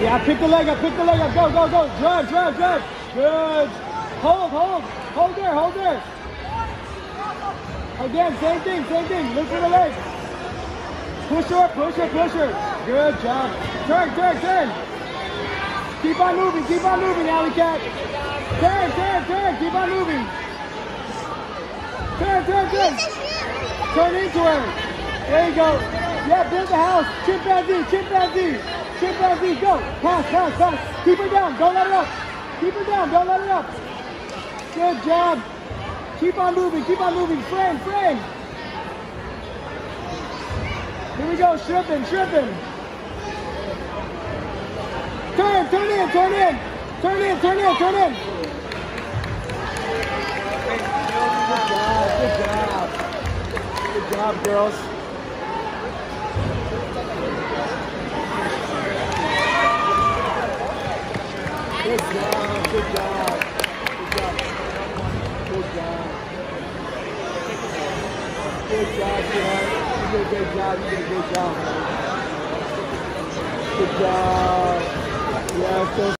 Yeah, I pick the leg up, pick the leg up. Go, go, go. Drive, drive, drive. Good. Hold, hold. Hold there, hold there. Oh, Again, same thing, same thing. Look for the leg. Push her, push her, push her. Good job. Turn, turn, turn. Keep on moving, keep on moving, Alley Cat. Turn, turn, turn. Keep on moving. Turn, turn, turn. Turn into her. There you go. Yeah, build the house. Chimpanzee, chimpanzee. Chimpanzee, go. Pass, pass, pass. Keep her down. Don't let her up. Keep her down. Don't let her up. Good job. Keep on moving. Keep on moving. Frame, frame. Here we go. Shrimping, shrimping. Turn, turn in, turn in. Turn in, turn in, turn in. Good job, girls. Good job, good job. Good job. Good job. Good job, sweetheart. You did a great job. You did a great job. Good job. Yeah, so